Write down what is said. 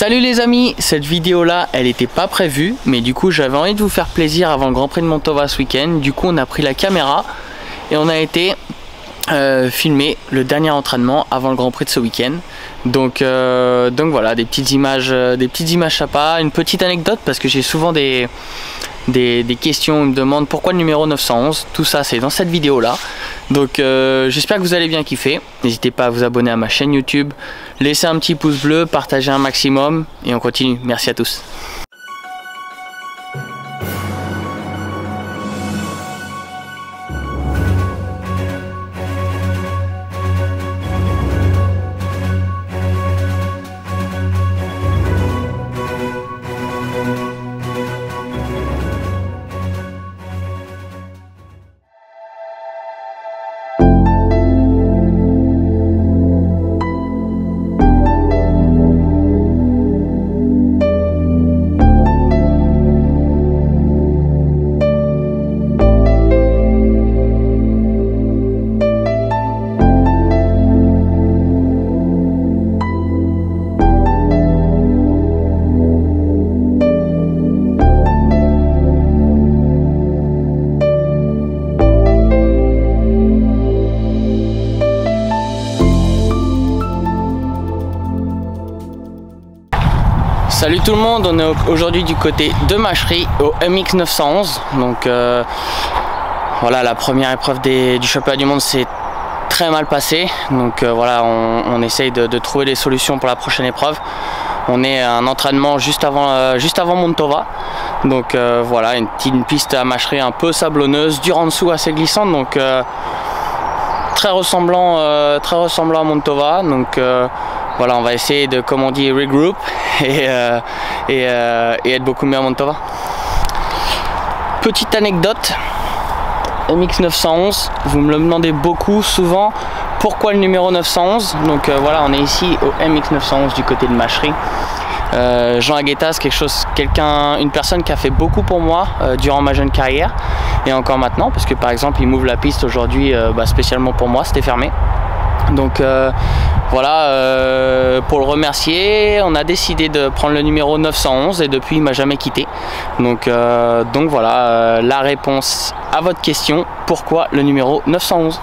Salut les amis, cette vidéo là elle n'était pas prévue mais du coup j'avais envie de vous faire plaisir avant le Grand Prix de Montova ce week-end. Du coup on a pris la caméra et on a été euh, filmer le dernier entraînement avant le Grand Prix de ce week-end. Donc, euh, donc voilà des petites images euh, des petites images sympas, une petite anecdote parce que j'ai souvent des, des, questions, ils me pourquoi le numéro 911, tout ça c'est dans cette vidéo là. Donc euh, j'espère que vous allez bien kiffer, n'hésitez pas à vous abonner à ma chaîne YouTube, laisser un petit pouce bleu, partager un maximum et on continue. Merci à tous. Salut tout le monde, on est aujourd'hui du côté de Machery au MX 911 donc euh, voilà la première épreuve du championnat du monde s'est très mal passée. Donc euh, voilà on, essaye de, trouver des solutions pour la prochaine épreuve. On est à un entraînement juste avant, euh, Montova donc voilà une, petite piste à Machery un peu sablonneuse, dur en dessous assez glissante. Donc très ressemblant, à Montova donc voilà, on va essayer de, comme on regroup et, euh, euh, et, être beaucoup mieux à Montova. Petite anecdote, MX911, vous me le demandez beaucoup souvent, pourquoi le numéro 911 Donc euh, voilà, on est ici au MX911 du côté de Machery. Jean Aguetas, quelque chose, quelqu'un, une personne qui a fait beaucoup pour moi durant ma jeune carrière et encore maintenant, parce que par exemple, il m'ouvre la piste aujourd'hui bah, spécialement pour moi, c'était fermé. Donc voilà, euh, pour le remercier, on a décidé de prendre le numéro 911 et depuis il m'a jamais quitté. Donc, euh, donc voilà, euh, la réponse à votre question, pourquoi le numéro 911